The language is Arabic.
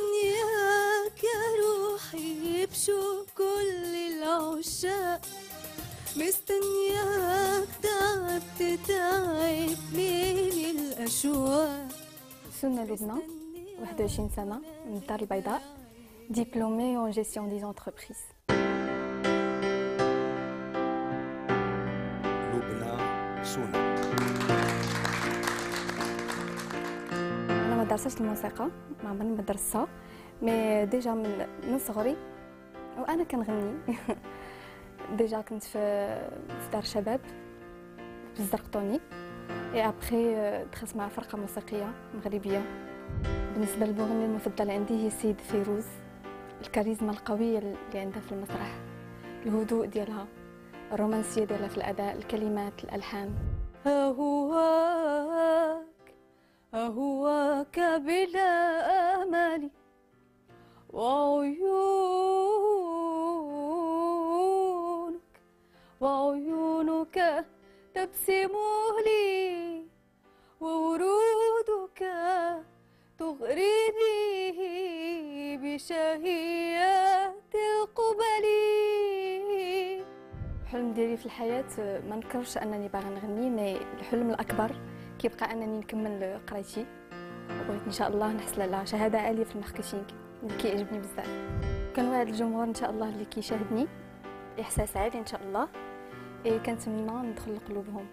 هنياك يا روحي بشوق كل العشاق مستنياك تعبت من diplômée en gestion des entreprises. درستش الموسيقى ما عمرني ما درستها mais déjà من من صغري وأنا كنغني. déjà كنت في في دار شباب في الزرقطوني اي ابخي دخلت مع فرقة موسيقية مغربية. بالنسبة للمغنيه المفضله عندي هي السيدة فيروز. الكاريزما القوية اللي عندها في المسرح. الهدوء ديالها الرومانسية ديالها في الأداء الكلمات الألحان. أهواك أهواك بلا آمال وعيونك وعيونك تبسم لي. وورودك تغريني بشهيات القبل. الحلم ديالي في الحياة ما نكرش أنني باغا نغني mais الحلم الأكبر كيبقى أنني نكمل قرايتي. وبغيت ان شاء الله نحصل على شهادة عالية في ال marketing اللي كيعجبني بزاف. كنوعد الجمهور إن شاء الله اللي كيشاهدني إحساس عالي إن شاء الله إيه كنتمنى ندخل لقلوبهم.